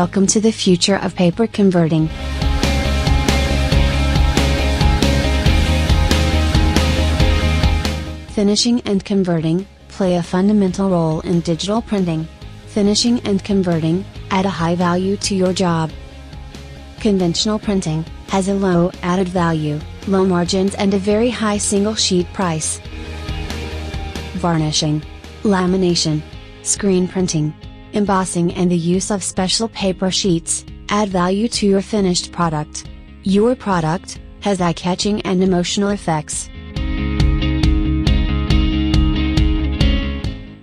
Welcome to the future of paper converting. Finishing and converting play a fundamental role in digital printing. Finishing and converting add a high value to your job. Conventional printing has a low added value, low margins, and a very high single sheet price. Varnishing, lamination, screen printing, embossing, and the use of special paper sheets add value to your finished product. Your product has eye catching and emotional effects.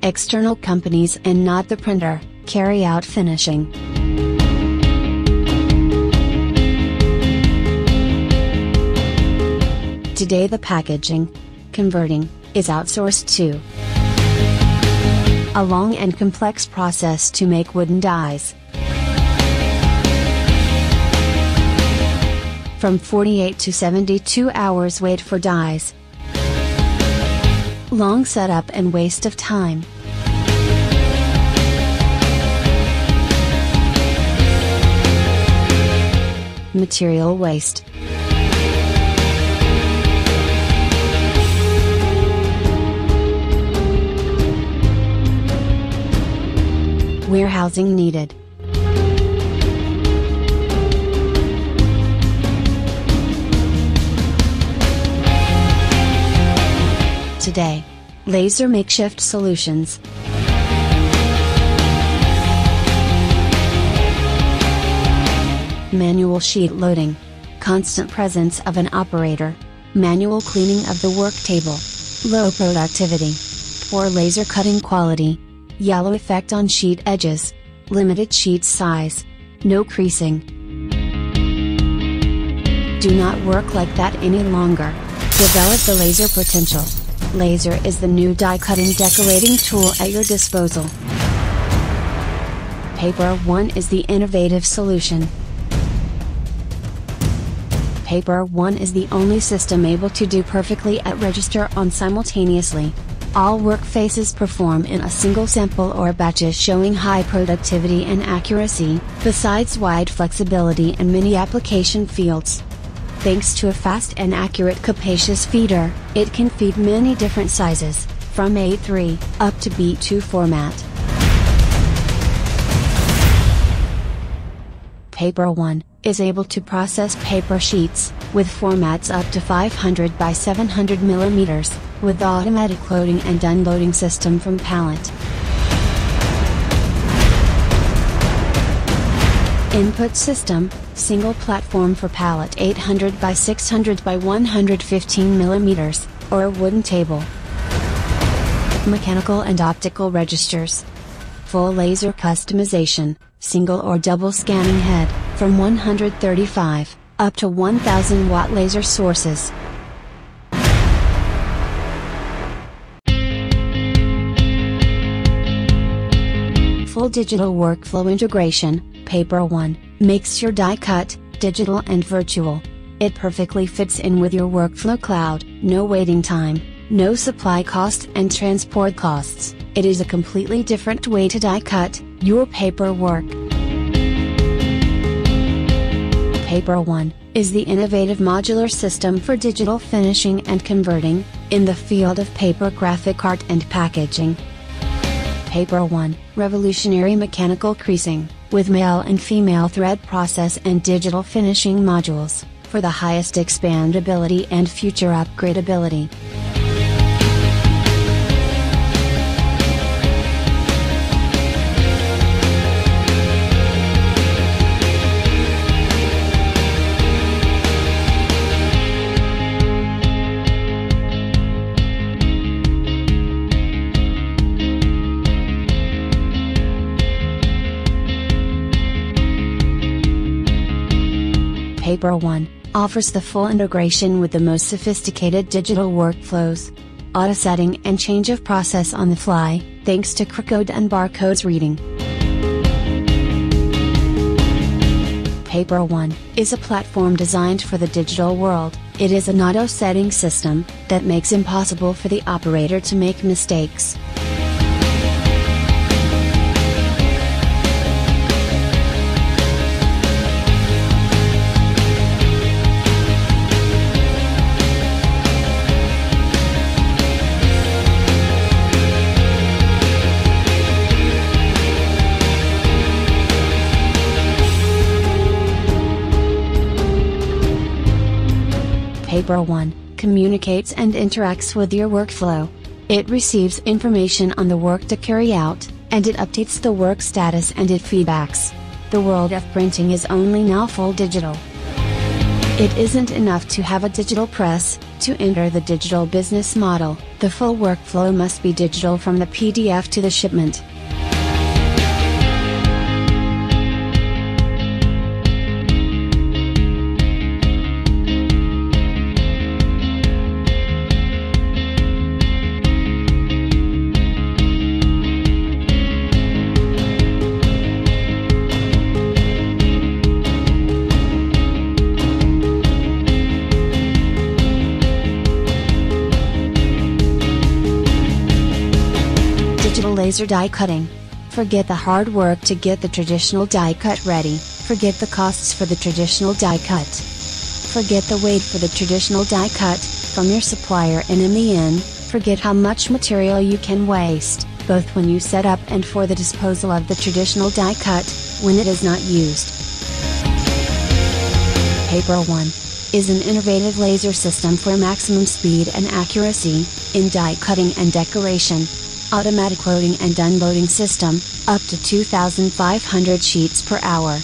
External companies and not the printer carry out finishing. Today, the packaging, converting, is outsourced to a long and complex process to make wooden dies. From 48 to 72 hours wait for dies. Long setup and waste of time. Material waste. Warehousing needed. Today, laser makeshift solutions. Manual sheet loading. Constant presence of an operator. Manual cleaning of the work table. Low productivity. Poor laser cutting quality. Yellow effect on sheet edges. Limited sheet size. No creasing. Do not work like that any longer. Develop the laser potential. Laser is the new die cutting decorating tool at your disposal. Paper One is the innovative solution. Paper One is the only system able to do perfectly at register on simultaneously. All work faces perform in a single sample or batches showing high productivity and accuracy, besides wide flexibility in many application fields. Thanks to a fast and accurate capacious feeder, it can feed many different sizes, from A3 up to B2 format. Paper One is able to process paper sheets, with formats up to 500 by 700 millimeters, with automatic loading and unloading system from pallet. Input system, single platform for pallet 800 by 600 by 115 millimeters, or a wooden table. Mechanical and optical registers. Full laser customization, single or double scanning head, from 135, up to 1000 watt laser sources. Full digital workflow integration, Paper One, makes your die cut, digital and virtual. It perfectly fits in with your workflow cloud, no waiting time, no supply cost and transport costs. It is a completely different way to die cut your paperwork. Paper One is the innovative modular system for digital finishing and converting in the field of paper graphic art and packaging. Paper One, revolutionary mechanical creasing, with male and female thread process and digital finishing modules, for the highest expandability and future upgradability. Paper One offers the full integration with the most sophisticated digital workflows. Auto setting and change of process on the fly, thanks to code and barcodes reading. Paper One is a platform designed for the digital world. It is an auto setting system that makes impossible for the operator to make mistakes. Paper One communicates and interacts with your workflow. It receives information on the work to carry out, and it updates the work status and it feedbacks. The world of printing is only now full digital. It isn't enough to have a digital press, to enter the digital business model, the full workflow must be digital from the PDF to the shipment. Laser die cutting. Forget the hard work to get the traditional die cut ready, forget the costs for the traditional die cut. Forget the wait for the traditional die cut, from your supplier and in the end, forget how much material you can waste, both when you set up and for the disposal of the traditional die cut, when it is not used. Paper One is an innovative laser system for maximum speed and accuracy, in die cutting and decoration, automatic loading and unloading system, up to 2500 sheets per hour.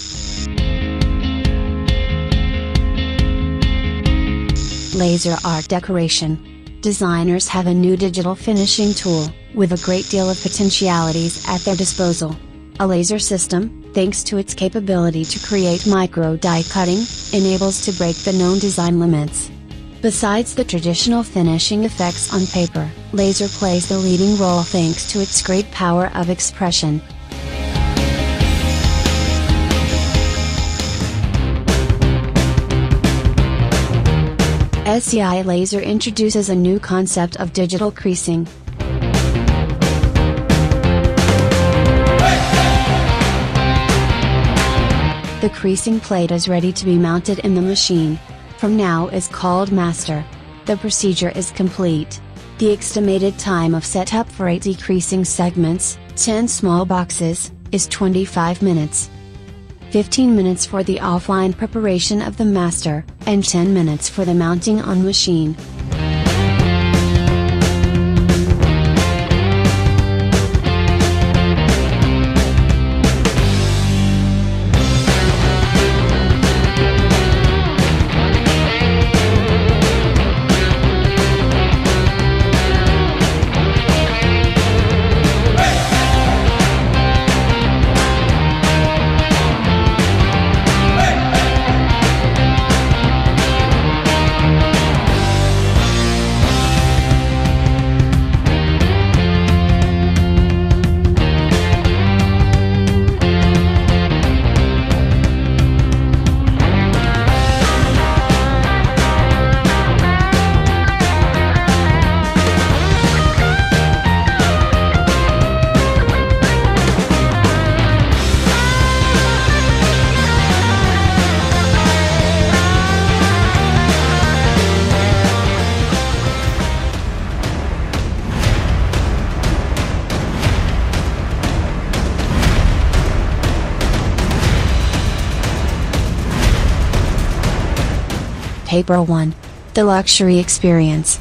Laser art decoration. Designers have a new digital finishing tool, with a great deal of potentialities at their disposal. A laser system, thanks to its capability to create micro die cutting, enables to break the known design limits. Besides the traditional finishing effects on paper, laser plays the leading role thanks to its great power of expression. SEI Laser introduces a new concept of digital creasing. The creasing plate is ready to be mounted in the machine. From now is called master. The procedure is complete. The estimated time of setup for 8 decreasing segments, 10 small boxes, is 25 minutes. 15 minutes for the offline preparation of the master, and 10 minutes for the mounting on machine. Paper One. The luxury experience.